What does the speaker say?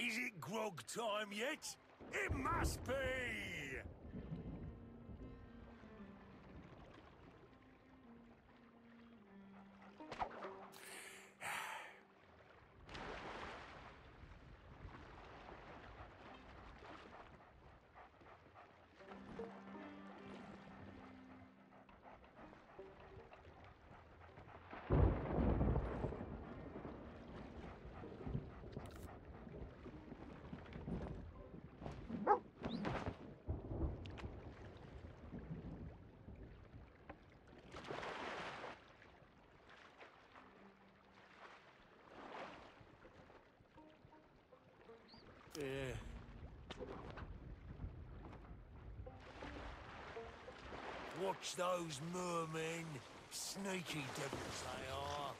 Is it grog time yet? It must be! Watch those mermen. Sneaky devils they are.